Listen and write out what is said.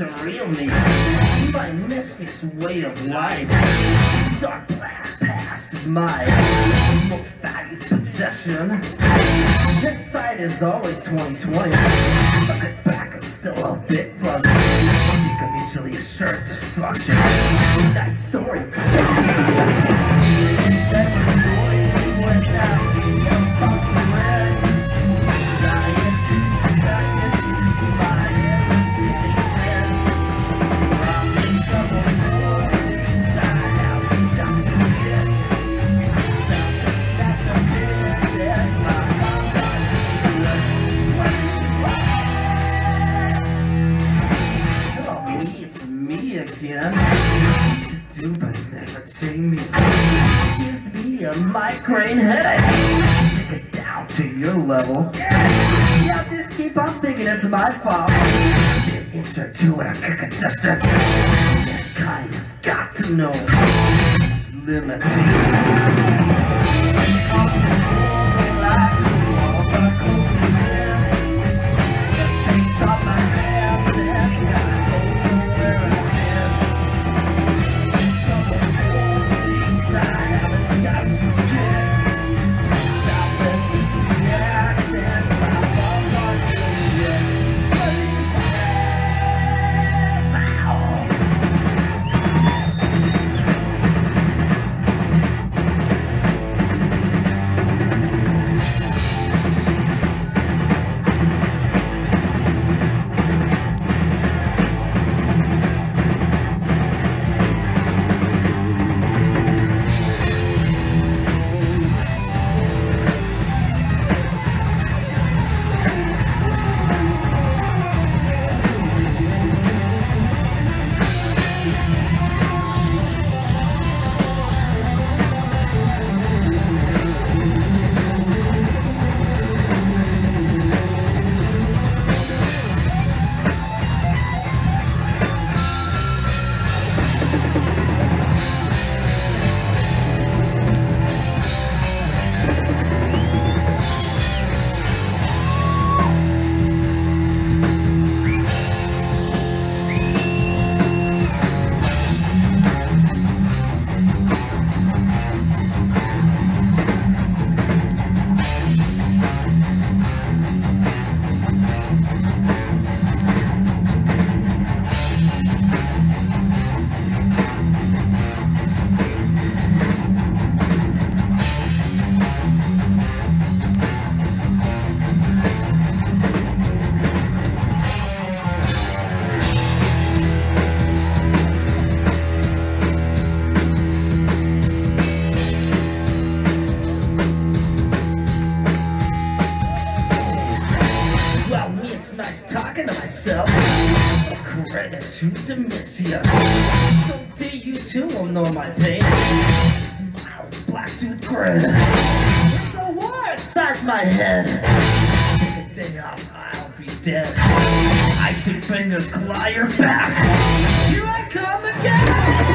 me. My misfit's way of life. Dark black past is my most valued possession. Inside is always 2020. Looking back, I'm still a bit fuzzy. You can mutually assured destruction. Nice story. A migraine headache. Take it down to your level. Yeah, just keep on thinking it's my fault. Been insert to it, I kick a distance. Mankind has got to know its limitations. Me, it's nice talking to myself. Credit to dementia. Someday you too will know my pain. Smile, like Buddha grin. It's a war inside my head. Take a day off, I'll be dead. Icy fingers claw your back. Here I come again.